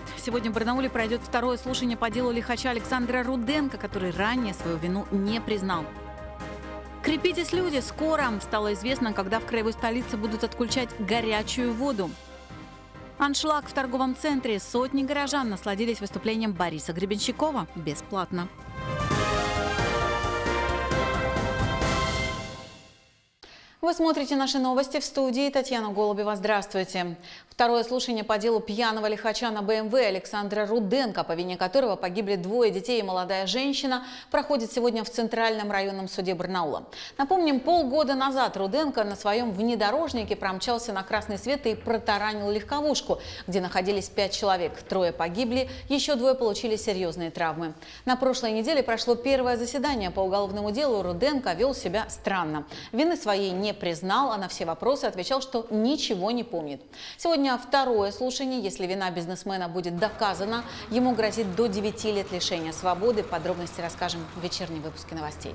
привет! Сегодня в Барнауле пройдет второе слушание по делу лихача Александра Руденко, который ранее свою вину не признал. Крепитесь, люди! Скоро стало известно, когда в краевой столице будут отключать горячую воду. Аншлаг в торговом центре. Сотни горожан насладились выступлением Бориса Гребенщикова бесплатно. Вы смотрите наши новости в студии. Татьяна Голубева. Здравствуйте. Второе слушание по делу пьяного лихача на БМВ Александра Руденко, по вине которого погибли двое детей и молодая женщина, проходит сегодня в Центральном районном суде Барнаула. Напомним, полгода назад Руденко на своем внедорожнике промчался на красный свет и протаранил легковушку, где находились пять человек. Трое погибли, еще двое получили серьезные травмы. На прошлой неделе прошло первое заседание по уголовному делу. Руденко вел себя странно. Вины своей не признал, а на все вопросы отвечал, что ничего не помнит. Сегодня второе слушание. Если вина бизнесмена будет доказана, ему грозит до 9 лет лишения свободы. Подробности расскажем в вечернем выпуске новостей.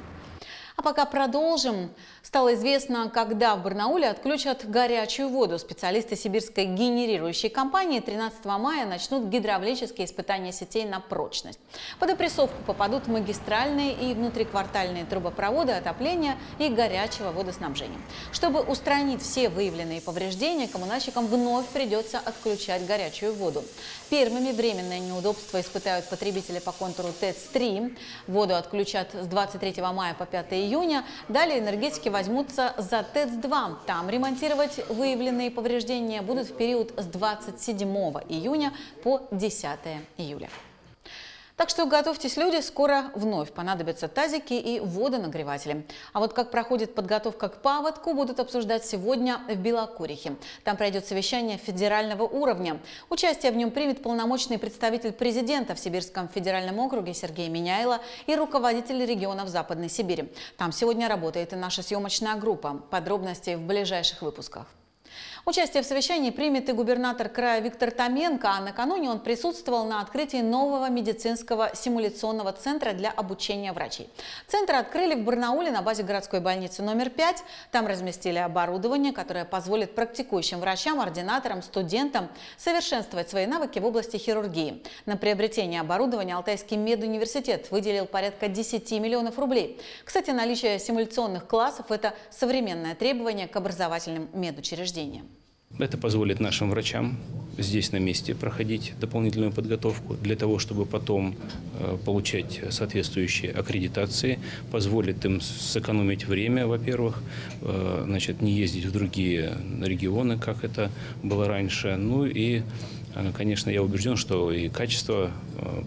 А пока продолжим. Стало известно, когда в Барнауле отключат горячую воду. Специалисты сибирской генерирующей компании 13 мая начнут гидравлические испытания сетей на прочность. Под опрессовку попадут магистральные и внутриквартальные трубопроводы отопления и горячего водоснабжения. Чтобы устранить все выявленные повреждения, коммунальщикам вновь придется отключать горячую воду. Первыми временное неудобство испытают потребители по контуру ТЭЦ-3. Воду отключат с 23 мая по 5 июня. Далее энергетики возьмутся за ТЭЦ-2. Там ремонтировать выявленные повреждения будут в период с 27 июня по 10 июля. Так что готовьтесь, люди, скоро вновь понадобятся тазики и водонагреватели. А вот как проходит подготовка к паводку, будут обсуждать сегодня в Белокурихе. Там пройдет совещание федерального уровня. Участие в нем примет полномочный представитель президента в Сибирском федеральном округе Сергей Меняйло и руководитель регионов Западной Сибири. Там сегодня работает и наша съемочная группа. Подробности в ближайших выпусках. Участие в совещании примет и губернатор края Виктор Томенко, а накануне он присутствовал на открытии нового медицинского симуляционного центра для обучения врачей. Центр открыли в Барнауле на базе городской больницы номер 5. Там разместили оборудование, которое позволит практикующим врачам, ординаторам, студентам совершенствовать свои навыки в области хирургии. На приобретение оборудования Алтайский медуниверситет выделил порядка 10 миллионов рублей. Кстати, наличие симуляционных классов – это современное требование к образовательным медучреждениям. Это позволит нашим врачам здесь на месте проходить дополнительную подготовку для того, чтобы потом э, получать соответствующие аккредитации, позволит им сэкономить время, во-первых, э, значит, не ездить в другие регионы, как это было раньше, ну и э, Конечно, я убежден, что и качество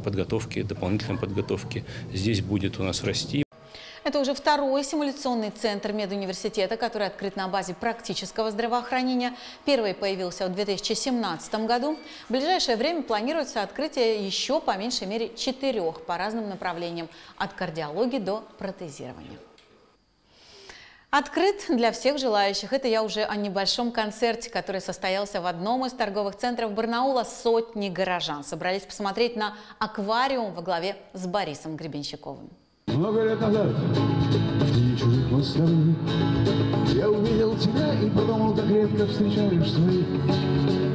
подготовки, дополнительной подготовки здесь будет у нас расти. Это уже второй симуляционный центр медуниверситета, который открыт на базе практического здравоохранения. Первый появился в 2017 году. В ближайшее время планируется открытие еще по меньшей мере четырех по разным направлениям, от кардиологии до протезирования. Открыт для всех желающих. Это я уже о небольшом концерте, который состоялся в одном из торговых центров Барнаула. Сотни горожан собрались посмотреть на аквариум во главе с Борисом Гребенщиковым. Много лет назад, в чужих мостовых, Я увидел тебя и подумал, как редко встречаешь своих.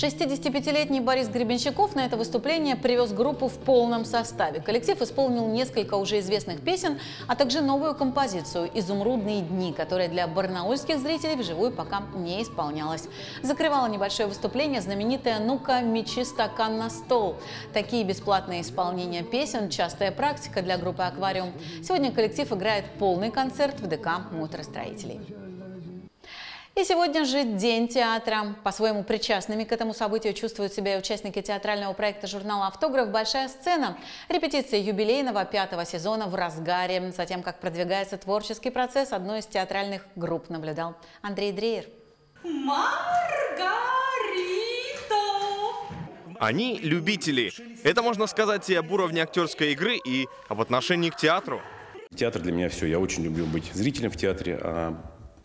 65-летний Борис Гребенщиков на это выступление привез группу в полном составе. Коллектив исполнил несколько уже известных песен, а также новую композицию «Изумрудные дни», которая для барнаульских зрителей вживую пока не исполнялась. Закрывала небольшое выступление знаменитая «Ну-ка, мечи стакан на стол». Такие бесплатные исполнения песен – частая практика для группы «Аквариум». Сегодня коллектив играет полный концерт в ДК моторостроителей. И сегодня же День театра. По-своему причастными к этому событию чувствуют себя участники театрального проекта журнала «Автограф. Большая сцена». Репетиция юбилейного пятого сезона в разгаре. Затем, как продвигается творческий процесс, одной из театральных групп наблюдал Андрей Дреер. Маргарита! Они любители. Это можно сказать и об уровне актерской игры, и об отношении к театру. Театр для меня все. Я очень люблю быть зрителем в театре, а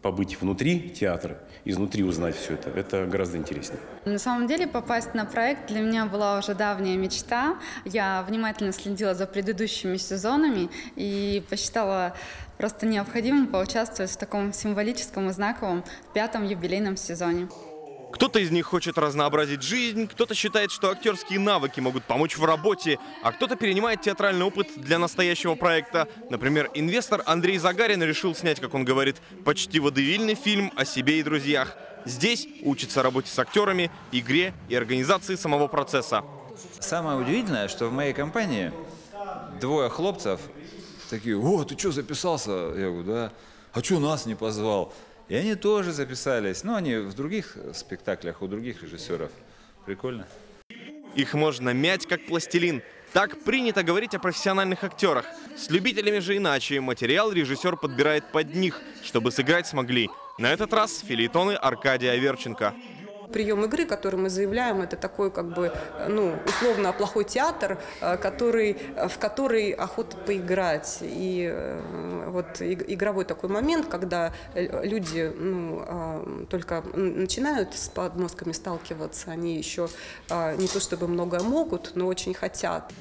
побыть внутри театра, изнутри узнать все это, это гораздо интереснее. На самом деле попасть на проект для меня была уже давняя мечта. Я внимательно следила за предыдущими сезонами и посчитала просто необходимым поучаствовать в таком символическом и знаковом пятом юбилейном сезоне. Кто-то из них хочет разнообразить жизнь, кто-то считает, что актерские навыки могут помочь в работе, а кто-то перенимает театральный опыт для настоящего проекта. Например, инвестор Андрей Загарин решил снять, как он говорит, почти водевильный фильм о себе и друзьях. Здесь учится работе с актерами, игре и организации самого процесса. Самое удивительное, что в моей компании двое хлопцев такие, о, ты что, записался? Я говорю, да. А что нас не позвал? И они тоже записались. Но они в других спектаклях, у других режиссеров. Прикольно. Их можно мять, как пластилин. Так принято говорить о профессиональных актерах. С любителями же иначе. Материал режиссер подбирает под них, чтобы сыграть смогли. На этот раз филитоны Аркадия Аверченко. Прием игры, который мы заявляем, это такой как бы, ну, условно плохой театр, э, который, в который охота поиграть. И э, вот игровой такой момент, когда э, люди ну, только начинают с подмозгами сталкиваться, они еще не то чтобы многое могут, но очень хотят.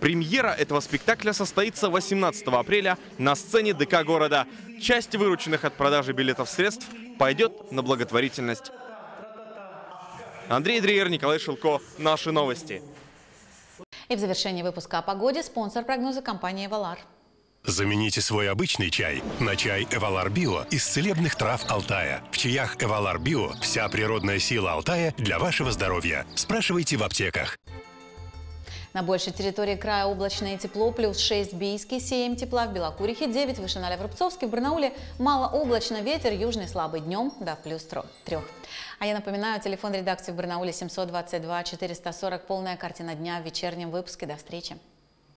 Премьера этого спектакля состоится 18 апреля на сцене ДК города. Часть вырученных от продажи билетов средств пойдет на благотворительность. Андрей Дриер, Николай Шилко. Наши новости. И в завершении выпуска о погоде спонсор прогноза компании «Валар». Замените свой обычный чай на чай Эвалар Био из целебных трав Алтая. В чаях Эвалар Био вся природная сила Алтая для вашего здоровья. Спрашивайте в аптеках. На большей территории края облачное тепло, плюс 6 Бийский, 7 тепла, в Белокурихе 9, выше 0 в Рубцовске, в Барнауле малооблачно, ветер южный слабый днем до плюс 3. А я напоминаю, телефон редакции в Барнауле 722 440, полная картина дня в вечернем выпуске. До встречи.